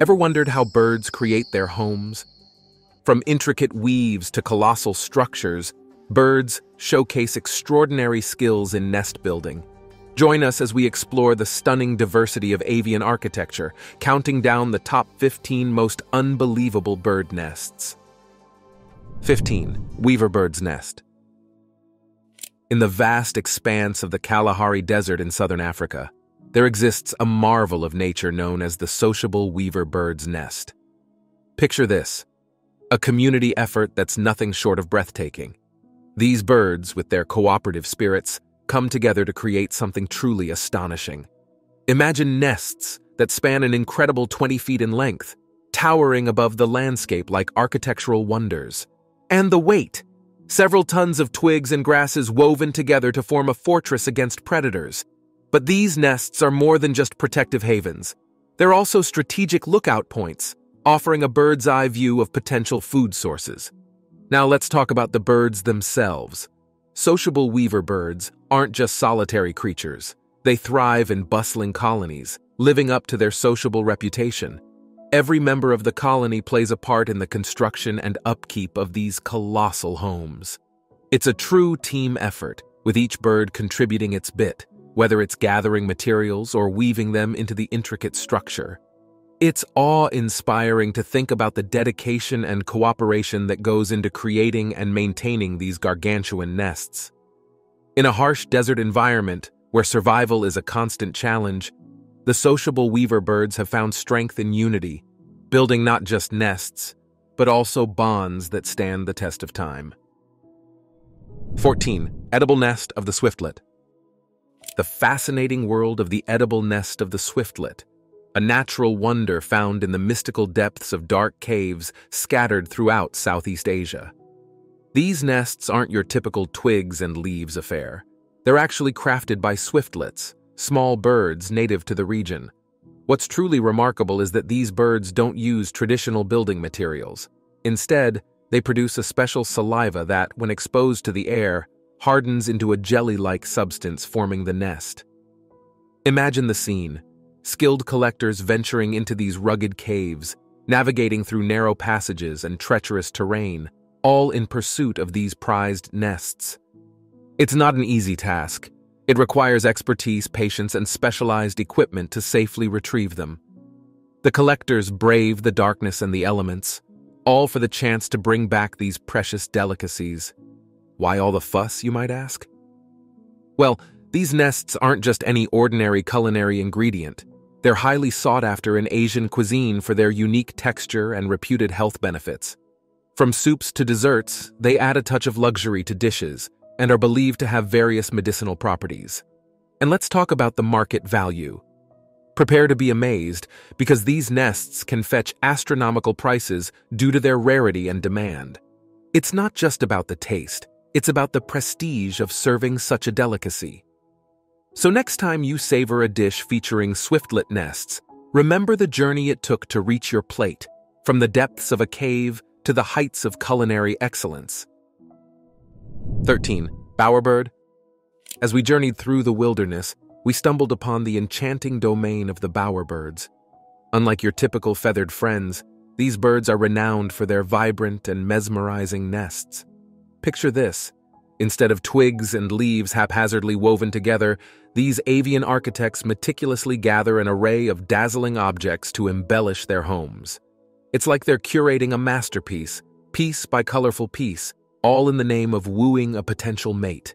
Ever wondered how birds create their homes? From intricate weaves to colossal structures, birds showcase extraordinary skills in nest building. Join us as we explore the stunning diversity of avian architecture, counting down the top 15 most unbelievable bird nests. 15. Weaver Bird's Nest In the vast expanse of the Kalahari Desert in southern Africa, there exists a marvel of nature known as the sociable weaver bird's nest. Picture this a community effort that's nothing short of breathtaking. These birds, with their cooperative spirits, come together to create something truly astonishing. Imagine nests that span an incredible 20 feet in length, towering above the landscape like architectural wonders. And the weight several tons of twigs and grasses woven together to form a fortress against predators. But these nests are more than just protective havens. They're also strategic lookout points, offering a bird's eye view of potential food sources. Now let's talk about the birds themselves. Sociable weaver birds aren't just solitary creatures. They thrive in bustling colonies, living up to their sociable reputation. Every member of the colony plays a part in the construction and upkeep of these colossal homes. It's a true team effort, with each bird contributing its bit, whether it's gathering materials or weaving them into the intricate structure. It's awe-inspiring to think about the dedication and cooperation that goes into creating and maintaining these gargantuan nests. In a harsh desert environment, where survival is a constant challenge, the sociable weaver birds have found strength in unity, building not just nests, but also bonds that stand the test of time. 14. Edible Nest of the Swiftlet the fascinating world of the edible nest of the swiftlet, a natural wonder found in the mystical depths of dark caves scattered throughout Southeast Asia. These nests aren't your typical twigs and leaves affair. They're actually crafted by swiftlets, small birds native to the region. What's truly remarkable is that these birds don't use traditional building materials. Instead, they produce a special saliva that, when exposed to the air, hardens into a jelly-like substance forming the nest. Imagine the scene. Skilled collectors venturing into these rugged caves, navigating through narrow passages and treacherous terrain, all in pursuit of these prized nests. It's not an easy task. It requires expertise, patience, and specialized equipment to safely retrieve them. The collectors brave the darkness and the elements, all for the chance to bring back these precious delicacies. Why all the fuss, you might ask? Well, these nests aren't just any ordinary culinary ingredient. They're highly sought after in Asian cuisine for their unique texture and reputed health benefits. From soups to desserts, they add a touch of luxury to dishes and are believed to have various medicinal properties. And let's talk about the market value. Prepare to be amazed because these nests can fetch astronomical prices due to their rarity and demand. It's not just about the taste. It's about the prestige of serving such a delicacy. So next time you savor a dish featuring swiftlet nests, remember the journey it took to reach your plate, from the depths of a cave to the heights of culinary excellence. 13. Bowerbird As we journeyed through the wilderness, we stumbled upon the enchanting domain of the bowerbirds. Unlike your typical feathered friends, these birds are renowned for their vibrant and mesmerizing nests. Picture this. Instead of twigs and leaves haphazardly woven together, these avian architects meticulously gather an array of dazzling objects to embellish their homes. It's like they're curating a masterpiece, piece by colorful piece, all in the name of wooing a potential mate.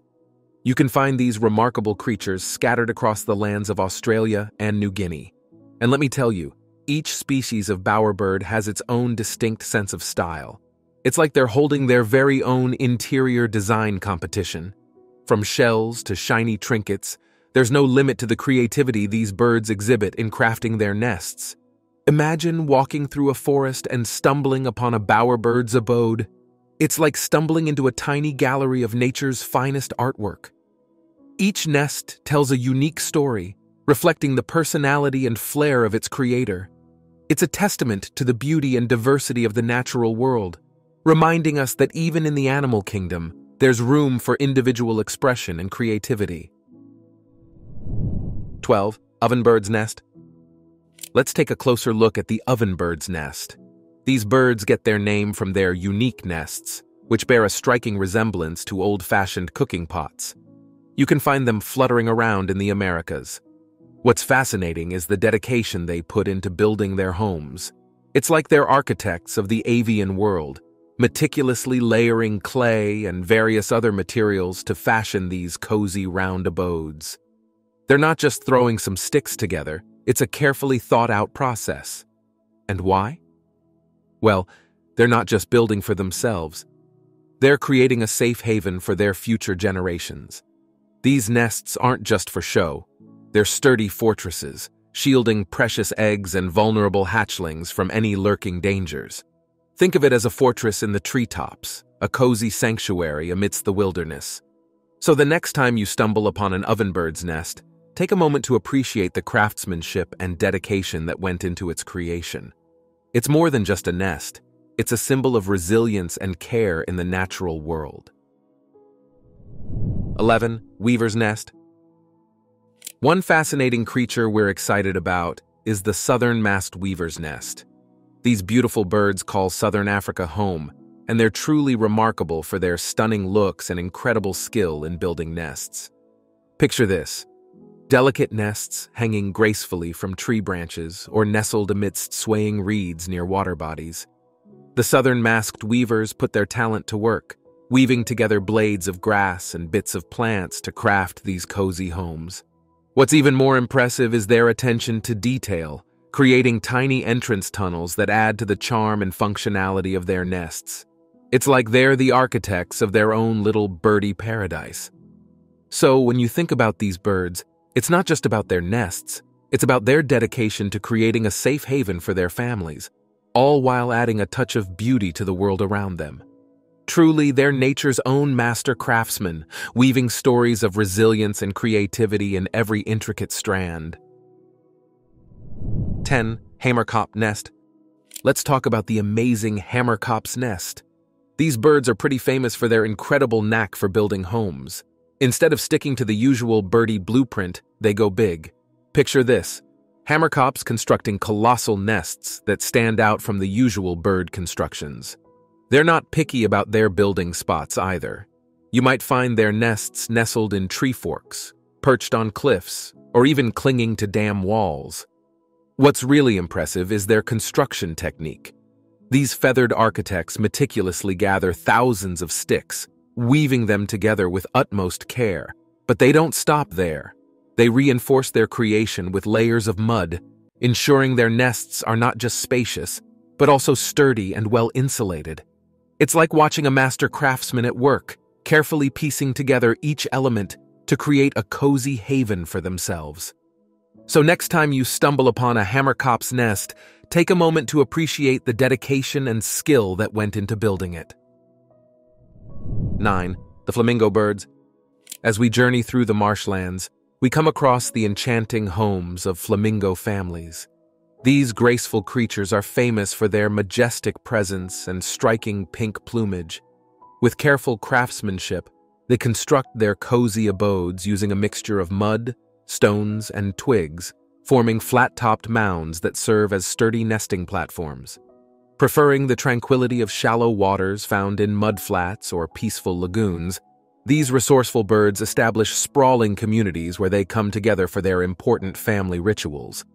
You can find these remarkable creatures scattered across the lands of Australia and New Guinea. And let me tell you, each species of bowerbird has its own distinct sense of style. It's like they're holding their very own interior design competition. From shells to shiny trinkets, there's no limit to the creativity these birds exhibit in crafting their nests. Imagine walking through a forest and stumbling upon a bowerbird's abode. It's like stumbling into a tiny gallery of nature's finest artwork. Each nest tells a unique story, reflecting the personality and flair of its creator. It's a testament to the beauty and diversity of the natural world reminding us that even in the animal kingdom, there's room for individual expression and creativity. 12. Ovenbird's Nest let's take a closer look at the ovenbird's nest. These birds get their name from their unique nests, which bear a striking resemblance to old-fashioned cooking pots. You can find them fluttering around in the Americas. What's fascinating is the dedication they put into building their homes. It's like they're architects of the avian world, meticulously layering clay and various other materials to fashion these cozy round abodes. They're not just throwing some sticks together, it's a carefully thought out process. And why? Well, they're not just building for themselves. They're creating a safe haven for their future generations. These nests aren't just for show. They're sturdy fortresses, shielding precious eggs and vulnerable hatchlings from any lurking dangers. Think of it as a fortress in the treetops, a cozy sanctuary amidst the wilderness. So the next time you stumble upon an ovenbird's nest, take a moment to appreciate the craftsmanship and dedication that went into its creation. It's more than just a nest, it's a symbol of resilience and care in the natural world. 11. Weaver's Nest One fascinating creature we're excited about is the southern masked weaver's nest. These beautiful birds call southern Africa home, and they're truly remarkable for their stunning looks and incredible skill in building nests. Picture this delicate nests hanging gracefully from tree branches or nestled amidst swaying reeds near water bodies. The southern masked weavers put their talent to work, weaving together blades of grass and bits of plants to craft these cozy homes. What's even more impressive is their attention to detail creating tiny entrance tunnels that add to the charm and functionality of their nests. It's like they're the architects of their own little birdie paradise. So, when you think about these birds, it's not just about their nests, it's about their dedication to creating a safe haven for their families, all while adding a touch of beauty to the world around them. Truly, they're nature's own master craftsmen, weaving stories of resilience and creativity in every intricate strand. 10. Hamerkop Nest. Let's talk about the amazing Hamerkop's Nest. These birds are pretty famous for their incredible knack for building homes. Instead of sticking to the usual birdie blueprint, they go big. Picture this hamerkops constructing colossal nests that stand out from the usual bird constructions. They're not picky about their building spots either. You might find their nests nestled in tree forks, perched on cliffs, or even clinging to dam walls. What's really impressive is their construction technique. These feathered architects meticulously gather thousands of sticks, weaving them together with utmost care. But they don't stop there. They reinforce their creation with layers of mud, ensuring their nests are not just spacious, but also sturdy and well insulated. It's like watching a master craftsman at work, carefully piecing together each element to create a cozy haven for themselves. So next time you stumble upon a hamerkop's nest, take a moment to appreciate the dedication and skill that went into building it. 9. The Flamingo Birds As we journey through the marshlands, we come across the enchanting homes of flamingo families. These graceful creatures are famous for their majestic presence and striking pink plumage. With careful craftsmanship, they construct their cozy abodes using a mixture of mud, stones, and twigs, forming flat-topped mounds that serve as sturdy nesting platforms. Preferring the tranquility of shallow waters found in mudflats or peaceful lagoons, these resourceful birds establish sprawling communities where they come together for their important family rituals.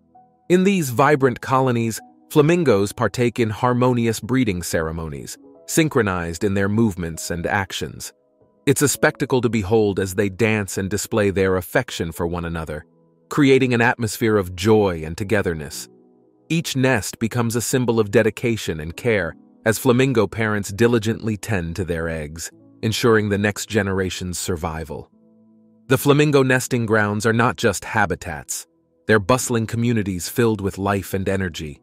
In these vibrant colonies, flamingos partake in harmonious breeding ceremonies, synchronized in their movements and actions. It's a spectacle to behold as they dance and display their affection for one another, creating an atmosphere of joy and togetherness. Each nest becomes a symbol of dedication and care as flamingo parents diligently tend to their eggs, ensuring the next generation's survival. The flamingo nesting grounds are not just habitats, they're bustling communities filled with life and energy.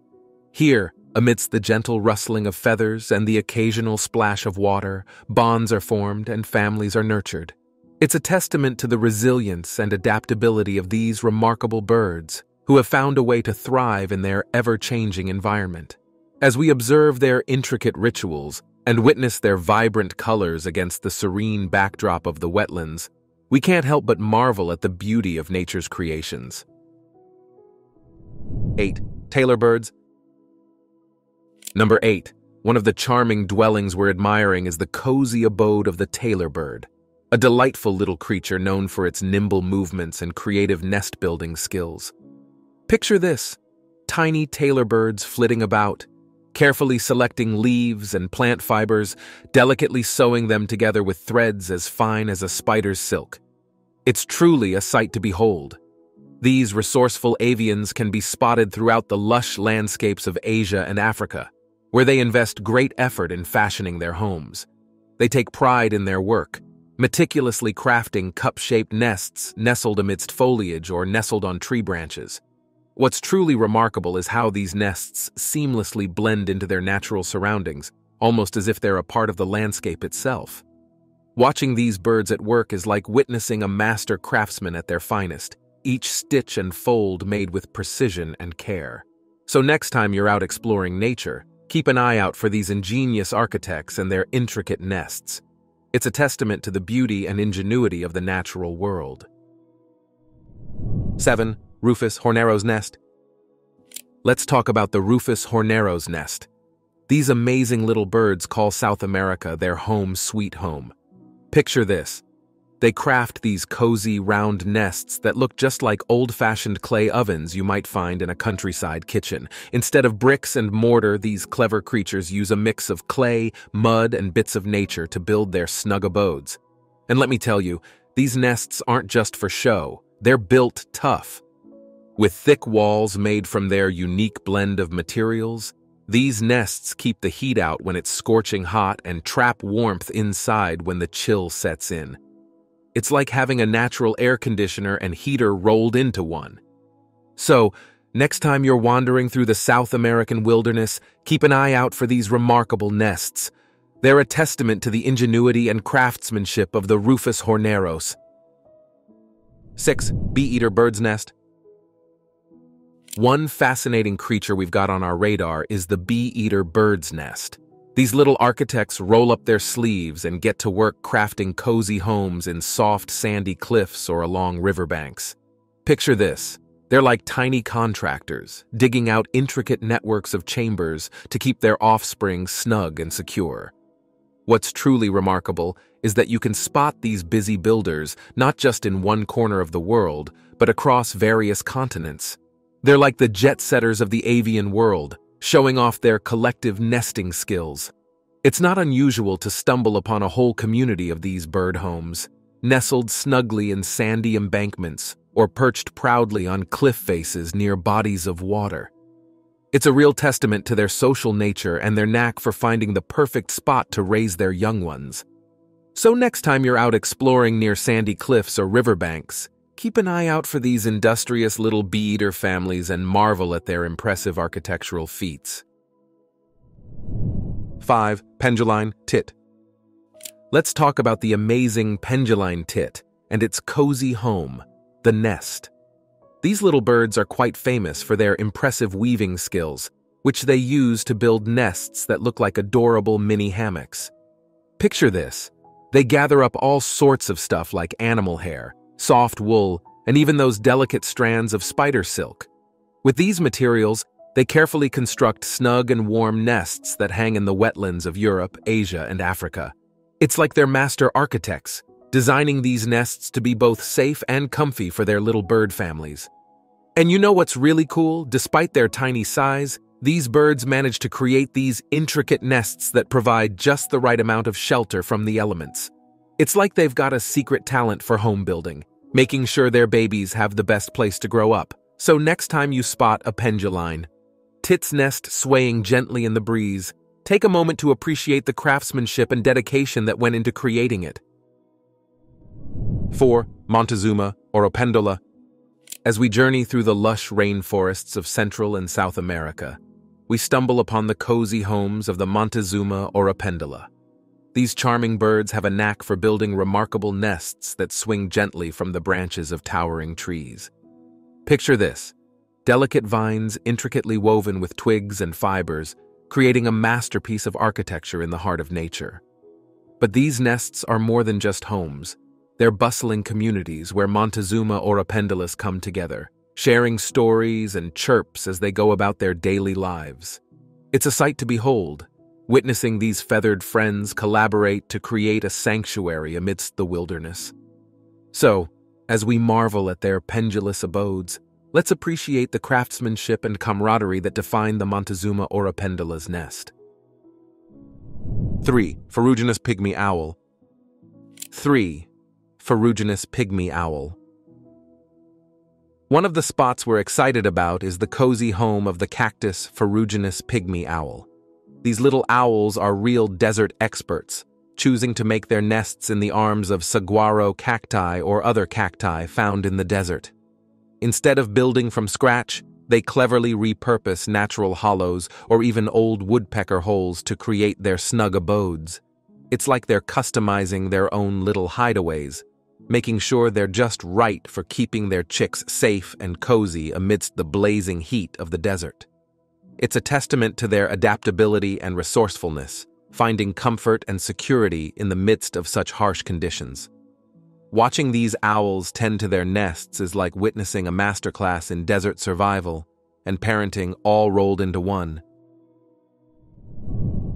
Here, Amidst the gentle rustling of feathers and the occasional splash of water, bonds are formed and families are nurtured. It's a testament to the resilience and adaptability of these remarkable birds, who have found a way to thrive in their ever-changing environment. As we observe their intricate rituals and witness their vibrant colors against the serene backdrop of the wetlands, we can't help but marvel at the beauty of nature's creations. 8. Tailor birds. Number 8. One of the charming dwellings we're admiring is the cozy abode of the tailor bird, a delightful little creature known for its nimble movements and creative nest building skills. Picture this tiny tailor birds flitting about, carefully selecting leaves and plant fibers, delicately sewing them together with threads as fine as a spider's silk. It's truly a sight to behold. These resourceful avians can be spotted throughout the lush landscapes of Asia and Africa, where they invest great effort in fashioning their homes. They take pride in their work, meticulously crafting cup-shaped nests nestled amidst foliage or nestled on tree branches. What's truly remarkable is how these nests seamlessly blend into their natural surroundings, almost as if they're a part of the landscape itself. Watching these birds at work is like witnessing a master craftsman at their finest, each stitch and fold made with precision and care. So next time you're out exploring nature, keep an eye out for these ingenious architects and their intricate nests. It's a testament to the beauty and ingenuity of the natural world. 7. Rufous Hornero's Nest Let's talk about the Rufous Hornero's nest. These amazing little birds call South America their home sweet home. Picture this. They craft these cozy, round nests that look just like old-fashioned clay ovens you might find in a countryside kitchen. Instead of bricks and mortar, these clever creatures use a mix of clay, mud, and bits of nature to build their snug abodes. And let me tell you, these nests aren't just for show, they're built tough. With thick walls made from their unique blend of materials, these nests keep the heat out when it's scorching hot and trap warmth inside when the chill sets in. It's like having a natural air conditioner and heater rolled into one. So, next time you're wandering through the South American wilderness, keep an eye out for these remarkable nests. They're a testament to the ingenuity and craftsmanship of the Rufous Horneros. 6. Bee-eater bird's nest. One fascinating creature we've got on our radar is the bee-eater bird's nest. These little architects roll up their sleeves and get to work crafting cozy homes in soft, sandy cliffs or along riverbanks. Picture this. They're like tiny contractors, digging out intricate networks of chambers to keep their offspring snug and secure. What's truly remarkable is that you can spot these busy builders not just in one corner of the world, but across various continents. They're like the jet setters of the avian world, showing off their collective nesting skills. It's not unusual to stumble upon a whole community of these bird homes, nestled snugly in sandy embankments or perched proudly on cliff faces near bodies of water. It's a real testament to their social nature and their knack for finding the perfect spot to raise their young ones. So next time you're out exploring near sandy cliffs or riverbanks, Keep an eye out for these industrious little bee-eater families and marvel at their impressive architectural feats. 5. Penduline Tit Let's talk about the amazing Penduline tit and its cozy home, the nest. These little birds are quite famous for their impressive weaving skills, which they use to build nests that look like adorable mini hammocks. Picture this. They gather up all sorts of stuff like animal hair, soft wool, and even those delicate strands of spider silk. With these materials, they carefully construct snug and warm nests that hang in the wetlands of Europe, Asia, and Africa. It's like they're master architects, designing these nests to be both safe and comfy for their little bird families. And you know what's really cool? Despite their tiny size, these birds manage to create these intricate nests that provide just the right amount of shelter from the elements. It's like they've got a secret talent for home building, making sure their babies have the best place to grow up. So next time you spot a penduline, tit's nest swaying gently in the breeze, take a moment to appreciate the craftsmanship and dedication that went into creating it. 4. Montezuma, Oropendola. As we journey through the lush rainforests of Central and South America, we stumble upon the cozy homes of the Montezuma Oropendola. These charming birds have a knack for building remarkable nests that swing gently from the branches of towering trees. Picture this delicate vines intricately woven with twigs and fibers, creating a masterpiece of architecture in the heart of nature. But these nests are more than just homes. They're bustling communities where Montezuma or come together, sharing stories and chirps as they go about their daily lives. It's a sight to behold, witnessing these feathered friends collaborate to create a sanctuary amidst the wilderness. So, as we marvel at their pendulous abodes, let's appreciate the craftsmanship and camaraderie that define the Montezuma oropendola's nest. 3. Ferruginous pygmy owl. 3. Ferruginous pygmy owl. One of the spots we're excited about is the cozy home of the cactus ferruginous pygmy owl. These little owls are real desert experts, choosing to make their nests in the arms of saguaro cacti or other cacti found in the desert. Instead of building from scratch, they cleverly repurpose natural hollows or even old woodpecker holes to create their snug abodes. It's like they're customizing their own little hideaways, making sure they're just right for keeping their chicks safe and cozy amidst the blazing heat of the desert. It's a testament to their adaptability and resourcefulness, finding comfort and security in the midst of such harsh conditions. Watching these owls tend to their nests is like witnessing a masterclass in desert survival and parenting all rolled into one.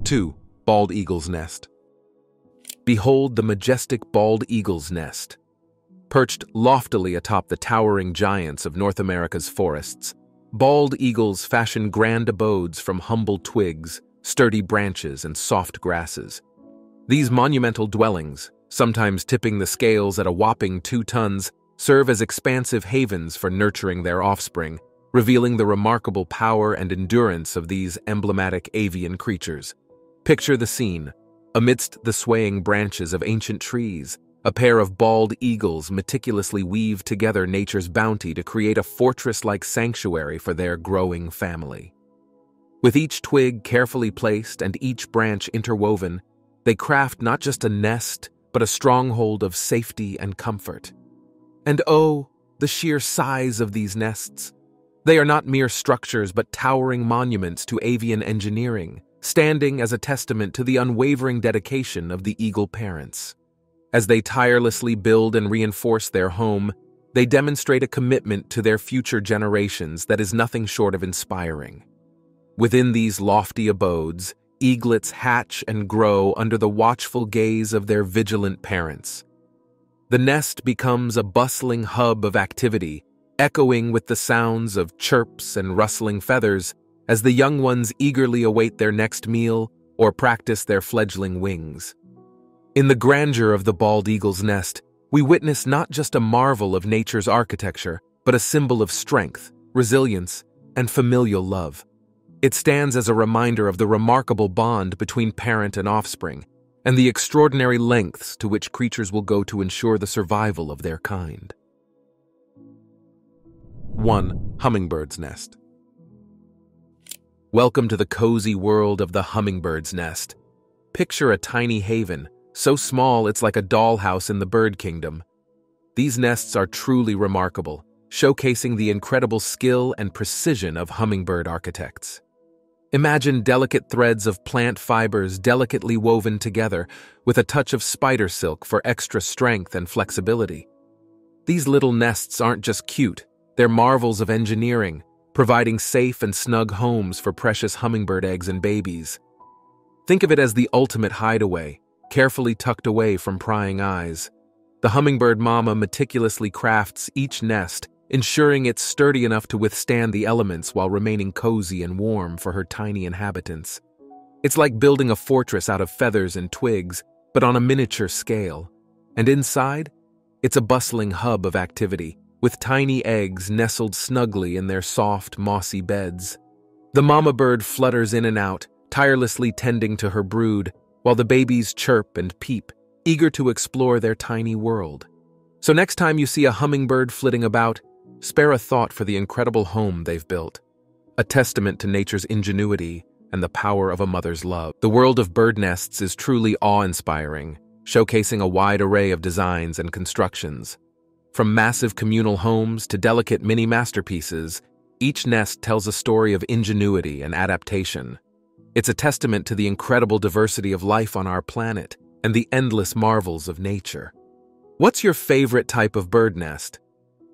2. Bald Eagle's Nest Behold the majestic bald eagle's nest. Perched loftily atop the towering giants of North America's forests, bald eagles fashion grand abodes from humble twigs, sturdy branches, and soft grasses. These monumental dwellings, sometimes tipping the scales at a whopping two tons, serve as expansive havens for nurturing their offspring, revealing the remarkable power and endurance of these emblematic avian creatures. Picture the scene. Amidst the swaying branches of ancient trees, a pair of bald eagles meticulously weave together nature's bounty to create a fortress-like sanctuary for their growing family. With each twig carefully placed and each branch interwoven, they craft not just a nest, but a stronghold of safety and comfort. And oh, the sheer size of these nests. They are not mere structures but towering monuments to avian engineering, standing as a testament to the unwavering dedication of the eagle parents. As they tirelessly build and reinforce their home, they demonstrate a commitment to their future generations that is nothing short of inspiring. Within these lofty abodes, eaglets hatch and grow under the watchful gaze of their vigilant parents. The nest becomes a bustling hub of activity, echoing with the sounds of chirps and rustling feathers as the young ones eagerly await their next meal or practice their fledgling wings. In the grandeur of the bald eagle's nest, we witness not just a marvel of nature's architecture, but a symbol of strength, resilience, and familial love. It stands as a reminder of the remarkable bond between parent and offspring, and the extraordinary lengths to which creatures will go to ensure the survival of their kind. 1. Hummingbird's Nest Welcome to the cozy world of the hummingbird's nest. Picture a tiny haven, so small it's like a dollhouse in the bird kingdom. These nests are truly remarkable, showcasing the incredible skill and precision of hummingbird architects. Imagine delicate threads of plant fibers delicately woven together with a touch of spider silk for extra strength and flexibility. These little nests aren't just cute, they're marvels of engineering, providing safe and snug homes for precious hummingbird eggs and babies. Think of it as the ultimate hideaway, carefully tucked away from prying eyes. The hummingbird mama meticulously crafts each nest, ensuring it's sturdy enough to withstand the elements while remaining cozy and warm for her tiny inhabitants. It's like building a fortress out of feathers and twigs, but on a miniature scale. And inside, it's a bustling hub of activity, with tiny eggs nestled snugly in their soft, mossy beds. The mama bird flutters in and out, tirelessly tending to her brood, while the babies chirp and peep, eager to explore their tiny world. So next time you see a hummingbird flitting about, spare a thought for the incredible home they've built, a testament to nature's ingenuity and the power of a mother's love. The world of bird nests is truly awe-inspiring, showcasing a wide array of designs and constructions. From massive communal homes to delicate mini masterpieces, each nest tells a story of ingenuity and adaptation. It's a testament to the incredible diversity of life on our planet and the endless marvels of nature. What's your favorite type of bird nest?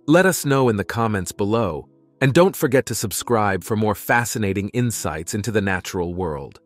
Let us know in the comments below, and don't forget to subscribe for more fascinating insights into the natural world.